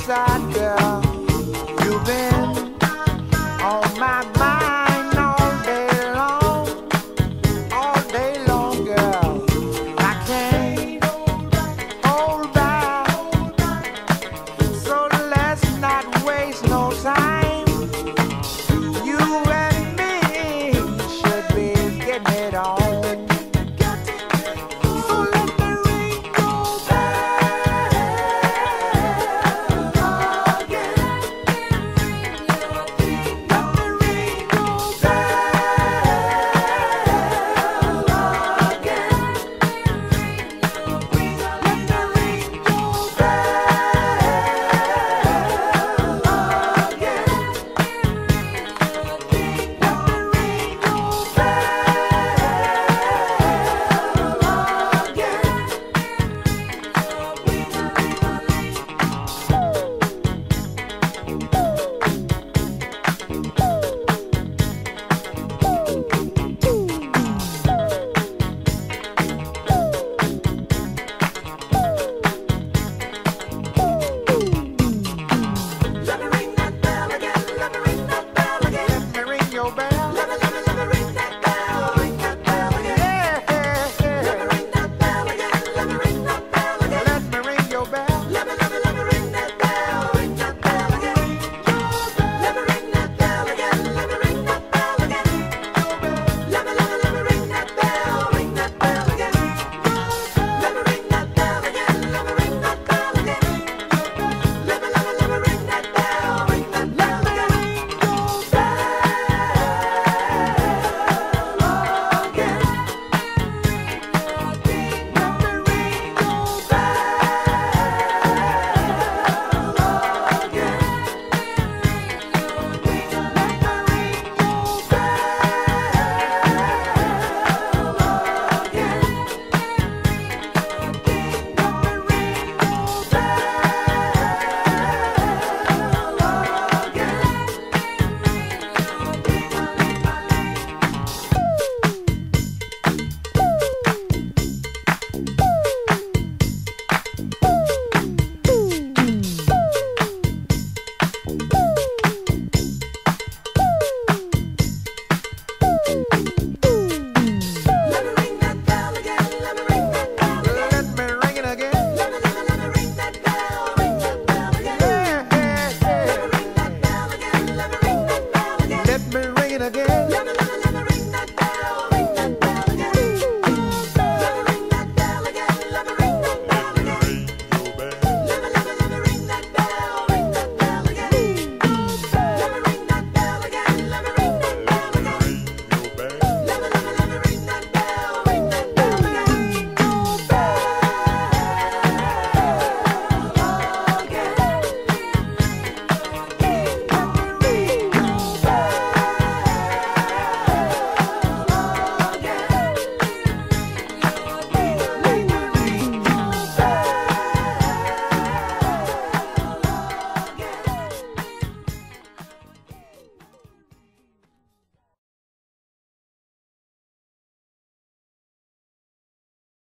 side, girl. again.